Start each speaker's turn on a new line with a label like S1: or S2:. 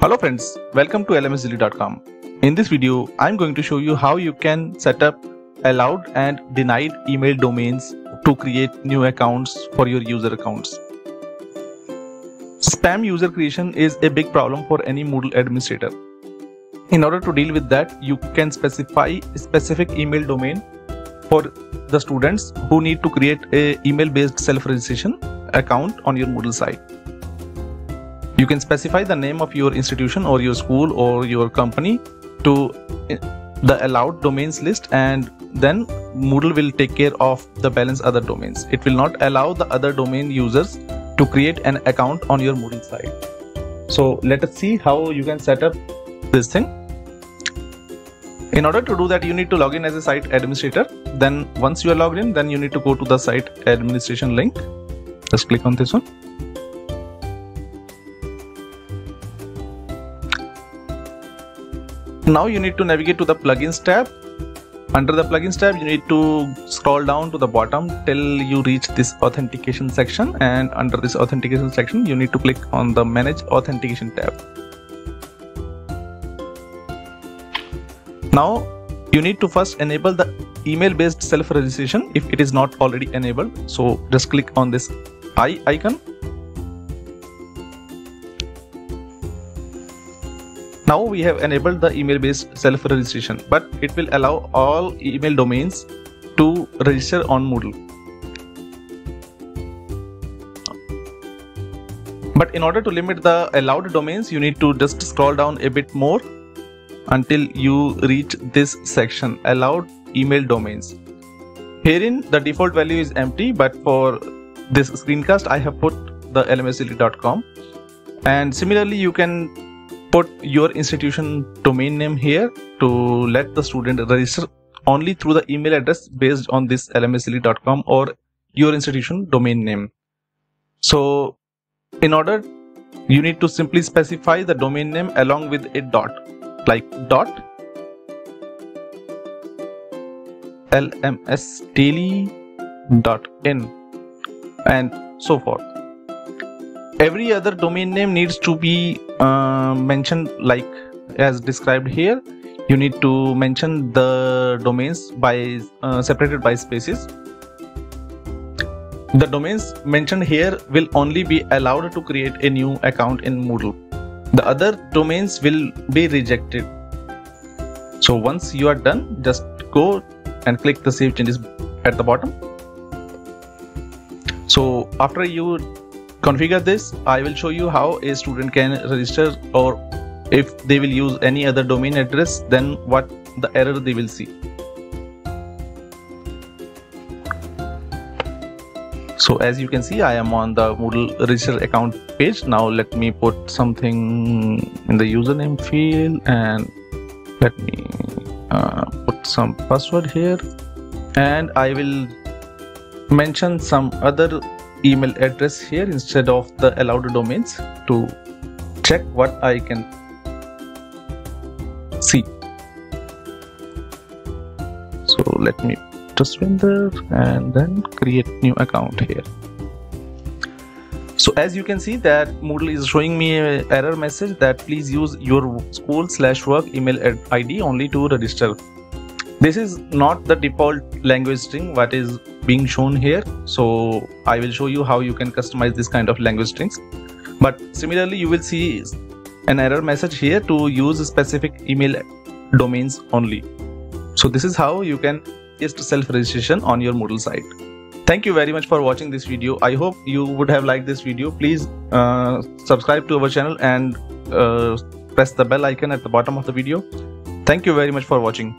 S1: Hello friends, welcome to lmsdaily.com. In this video, I'm going to show you how you can set up allowed and denied email domains to create new accounts for your user accounts. Spam user creation is a big problem for any Moodle administrator. In order to deal with that, you can specify a specific email domain for the students who need to create a email based self registration account on your Moodle site. You can specify the name of your institution or your school or your company to eh, the allowed domains list and then Moodle will take care of the balance other domains. It will not allow the other domain users to create an account on your Moodle site. So let us see how you can set up this thing. In order to do that, you need to log in as a site administrator. Then once you are logged in, then you need to go to the site administration link. Just click on this one. Now you need to navigate to the plugins tab. Under the plugins tab you need to scroll down to the bottom till you reach this authentication section. And under this authentication section you need to click on the manage authentication tab. Now you need to first enable the email based self registration if it is not already enabled. So just click on this eye icon Now we have enabled the email based self registration, but it will allow all email domains to register on Moodle. But in order to limit the allowed domains, you need to just scroll down a bit more until you reach this section allowed email domains. Herein the default value is empty, but for this screencast, I have put the lmsdaily.com and similarly you can put your institution domain name here to let the student register only through the email address based on this lmsdaily.com or your institution domain name. So in order you need to simply specify the domain name along with a dot like dot lmsdaily.in and so forth every other domain name needs to be uh, mentioned like as described here. You need to mention the domains by uh, separated by spaces. The domains mentioned here will only be allowed to create a new account in Moodle. The other domains will be rejected. So once you are done just go and click the save changes at the bottom. So after you configure this. I will show you how a student can register or if they will use any other domain address then what the error they will see. So as you can see I am on the Moodle register account page. Now let me put something in the username field and let me uh, put some password here. And I will mention some other email address here instead of the allowed domains to check what I can see. So let me just render and then create new account here. So as you can see that Moodle is showing me a error message that please use your school slash work email ID only to register. This is not the default language string what is being shown here. So i will show you how you can customize this kind of language strings. But similarly you will see an error message here to use specific email domains only. So this is how you can test self registration on your moodle site. Thank you very much for watching this video. I hope you would have liked this video. Please uh, subscribe to our channel and uh, press the bell icon at the bottom of the video. Thank you very much for watching